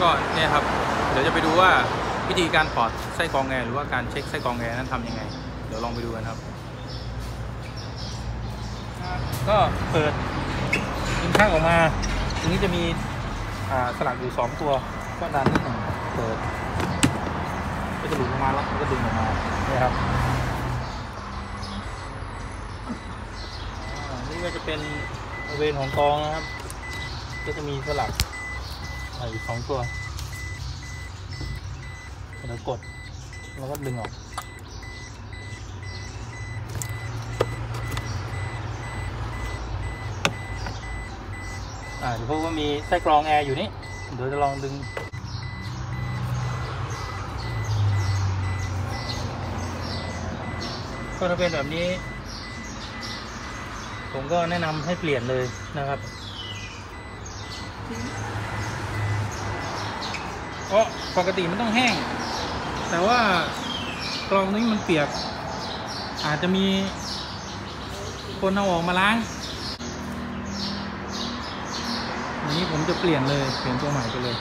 ก็เนี่ยครับ เดี๋ยวจะไปดูว่าวิธีการถอดไส้กรองแอร์หรือว่าการเช็คไส้กรองแอร์นั้นทำยังไง เดี๋ยวลองไปดูกันครับ ก็เปิดลิ้นชักออกมาตรงนี้จะมีสลักอยู่สองตัวก็ดันนิดหนึ่งเปิดก็จะหลุดออกมาแล้วก็ดึงออกมาเนี่ยครับนี่ก็จะเป็นบริเวณของกรองนะครับ ก็จะมีสลัก อ่าอยู่สองตัวเดี๋ยวกด แล้วก็ดึงออกอ่าเดี๋ยวพบว่ามีไส้กรองแอร์อยู่นี่ เดี๋ยวจะลองดึงก็ถ้าเป็นแบบนี้ ผมก็แนะนำให้เปลี่ยนเลยนะครับ ราะปกติมันต้องแห้ง แต่ว่ากรองนี้มันเปียก อาจจะมีคนเอาออกมาล้างอย่างนี้ผมจะเปลี่ยนเลยเปลี่ยนตัวใหม่ไปเลย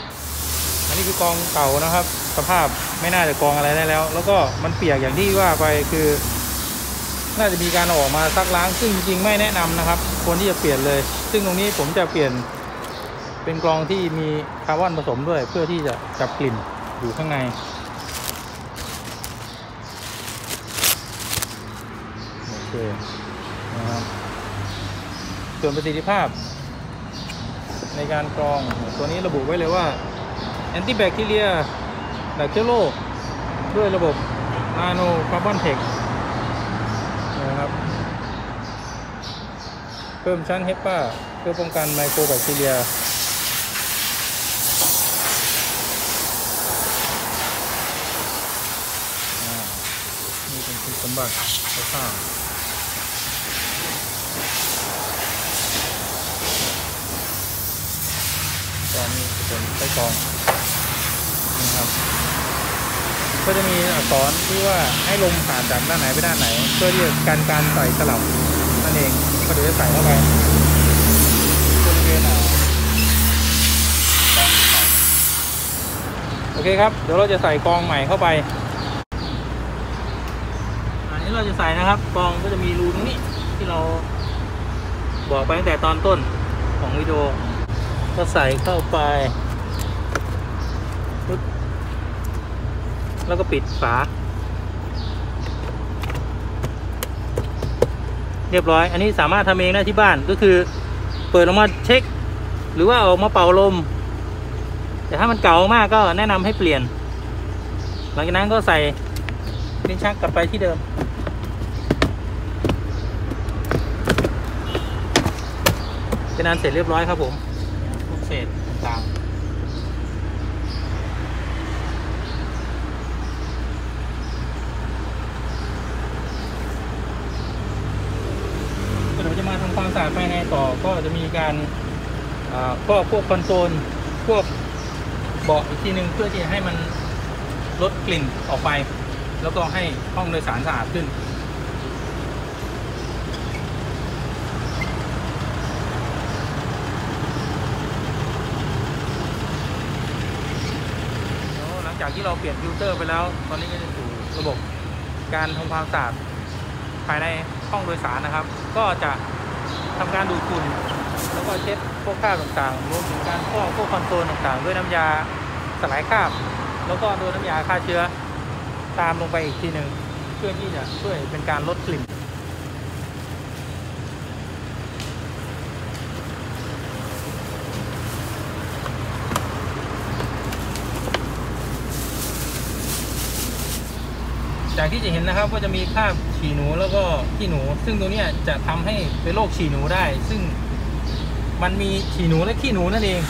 อันนี้คือกองเก่านะครับ สภาพไม่น่าจะกองอะไรได้แล้ว แล้วก็มันเปียกอย่างที่ว่าไปคือ น่าจะมีการออกมาซักล้างซึ่งจริงๆไม่แนะนำนะครับควรที่จะเปลี่ยนเลย ซึ่งตรงนี้ผมจะเปลี่ยน เป็นกรองที่มีคาร์บอนผสมด้วย เพื่อที่จะจับกลิ่นอยู่ข้างใน โอเคนะครับส่วนประสิทธิภาพ ในการกรองตัวนี้ระบุไว้เลยว่าแอนติแบคทีเรียแบคเชื้อโรด้วยระบบนาโนคาร์บอนเทคนะครับ เพิ่มชั้นเฮปาเพื่อป้องกันไมโครแบคทีเรีย อ่านี่ เป็นคุณสมบัติคร่าตอนนี้จะเป็นไส้กรองนะครับ ก็จะมีอักษรที่ว่าให้ลมผ่านจากด้านไหนไปด้านไหน เพื่อที่จะกันการใส่สลับนั่นเองก็เดี๋ยวจะใส่เข้าไปบริเวณอ่าโอเคครับ เดี๋ยวเราจะใส่กองใหม่เข้าไป อันนี้เราจะใส่นะครับกองก็จะมีรูตรงนี้ที่เราบอกไปตั้งแต่ตอนต้นของวิดีโอก็ใส่เข้าไป แล้วก็ปิดฝา เรียบร้อย อันนี้สามารถทำเองได้ที่บ้านก็คือ เปิดออกมาเช็ค หรือว่าออกมาเป่าลม แต่ถ้ามันเก่ามากก็แนะนำให้เปลี่ยน หลังจากนั้นก็ใส่ ลิ้นชักกลับไปที่เดิม เป็นอันเสร็จเรียบร้อยครับผมทุกเศษต่างๆเดี๋ยวจะมาทำความสะอาดภายในต่อก็จะมีการอ่าครอพวกคอนโซลพวกเบาะอีกทีหนึ่งเพื่อที่จะให้มันลดกลิ่นออกไป แล้วก็ให้ห้องโดยสารสะอาดขึ้น หลังจากที่เราเปลี่ยนฟิลเตอร์ไปแล้ว ตอนนี้ก็จะสู่ระบบการทำความสะอาดภายในห้องโดยสารนะครับ ก็จะทำการดูดฝุ่นแล้วก็เช็ดพวกคราบต่างๆ รวมถึงการฟอกพวกคอนโซลต่างๆ ด้วยน้ำยาสลายคราบ แล้วก็ด้วยน้ำยาฆ่าเชื้อ ตามลงไปอีกทีหนึ่งเพื่อที่จะช่วยเป็นการลดกลิ่นจากที่จะเห็นนะครับก็จะมีคราบฉี่หนูแล้วก็ขี้หนู ซึ่งตัวนี้จะทำให้เป็นโรคฉี่หนูได้ ซึ่งมันมีฉี่หนูและขี้หนูนั่นเอง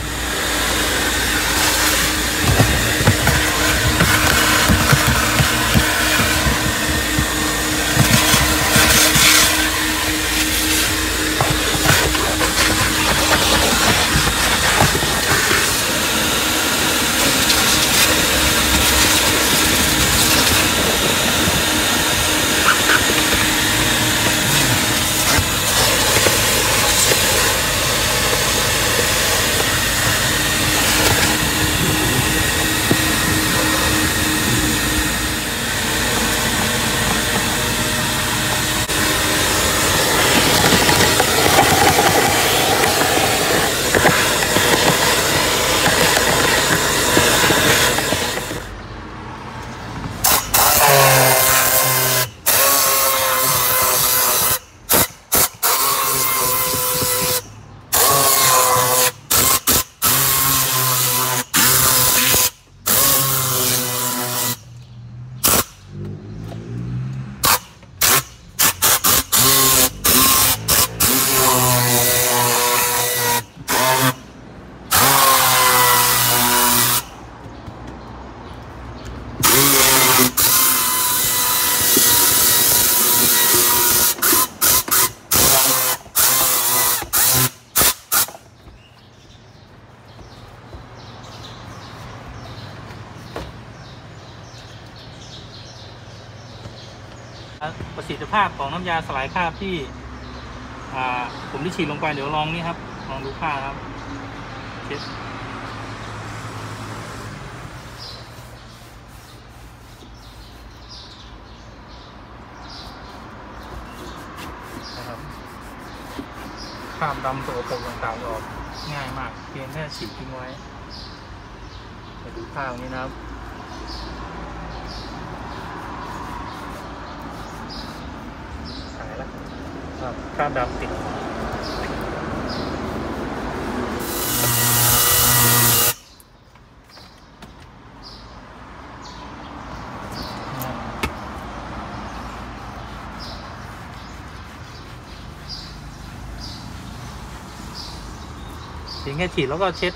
ประสิทธิภาพของน้ำยาสลายคราบที่ผมได้ฉีดลงไปเดี๋ยวลองนี่ครับ ลองดูผ้าครับเช็ดนะครับคราบดำตัวปกต่างๆออกง่ายมาก เพียงแค่ฉีดทิ้งไว้มาดูผ้าตรงนี้นะครับ หายแล้ว ครับคราบดำติดเพียงแค่ฉีดแล้วก็เช็ด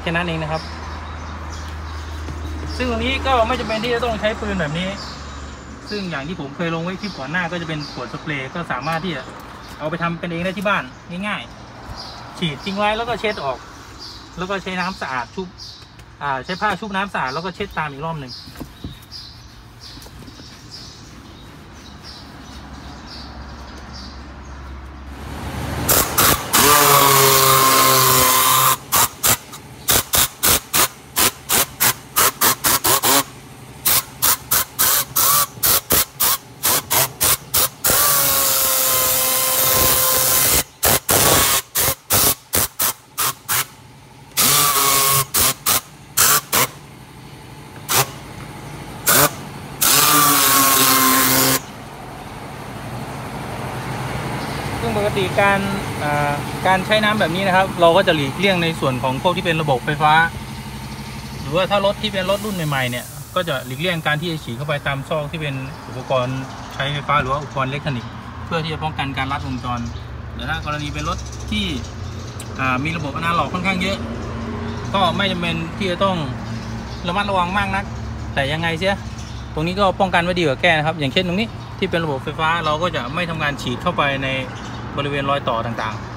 แค่นั้นเองนะครับ ซึ่งตรงนี้ก็ไม่จำเป็นที่จะต้องใช้ปืนแบบนี้ ซึ่งอย่างที่ผมเคยลงไว้คลิปก่อนหน้าก็จะเป็นขวดสเปรย์ก็สามารถที่จะเอาไปทำเป็นเองได้ที่บ้านง่ายๆ ฉีดทิ้งไว้แล้วก็เช็ดออก แล้วก็ใช้น้ำสะอาดชุบใช้ผ้าชุบน้ำสะอาดแล้วก็เช็ดตามอีกรอบหนึ่ง ซึ่งป การการใช้น้ำแบบนี้นะครับ เราก็จะหลีกเลี่ยงในส่วนของพวกที่เป็นระบบไฟฟ้า หรือว่าถ้ารถที่เป็นรถรุ่นใหม่ๆเนี่ยก็จะหลีกเลี่ยงการที่จะฉีดเข้าไปตามซอกที่เป็นอุปกรณ์ใช้ไฟฟ้าหรือว่าอุปกรณ์อิเล็กทรอนิกส์เพื่อที่จะป้องกันการลัดวงจรแต่ถ้ากรณีเป็นรถที่มีระบบอนาล็อกค่อนข้างเยอะ ก็ไม่จำเป็นที่จะต้องระมัดระวังมากนัก แต่ยังไงเสียตรงนี้ก็ป้องกันไว้ดีกว่าแก้นะครับ อย่างเช่นตรงนี้ที่เป็นระบบไฟฟ้าเราก็จะไม่ทำการฉีดเข้าไปใน บริเวณรอยต่อต่างๆ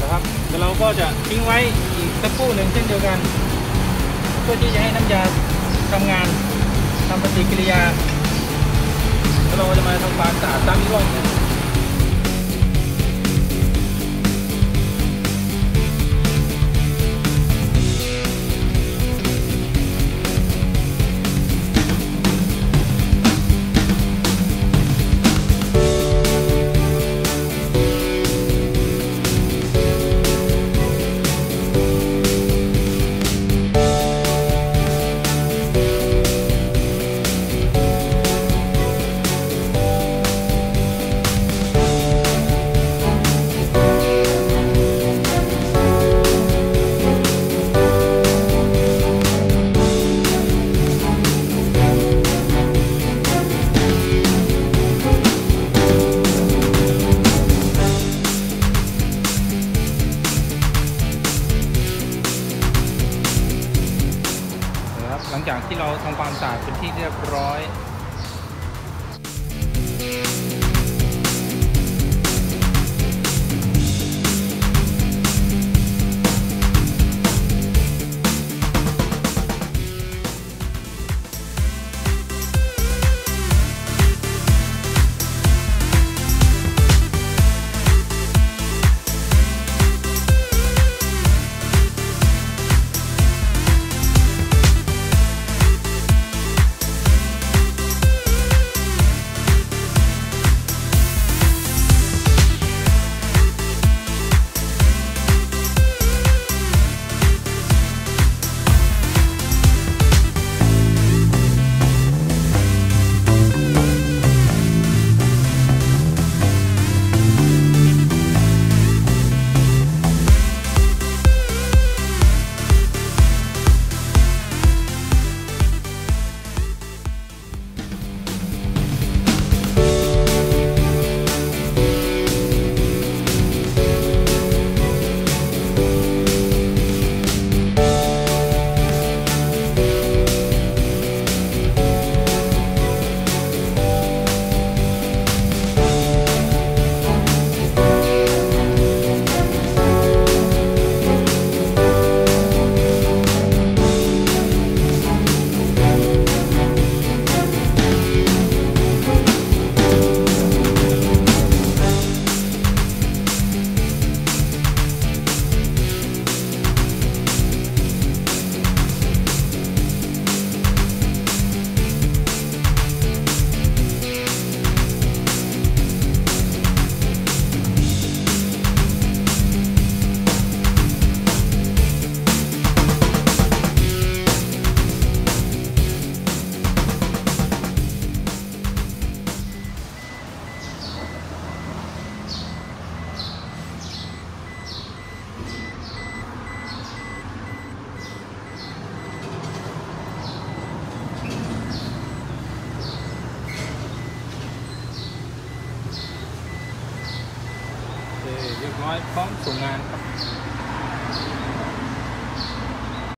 นะครับแล้วเราก็จะทิ้งไว้อีกสักครู่หนึ่งเช่นเดียวกัน เพื่อที่จะให้น้ำยาทำงานทำปฏิกิริยาเราจะมาทำความสะอาดตามอีกรอบหนึ่งนะครับหลัง จากที่เราทำความสะอาดเป็นที่เรียบร้อย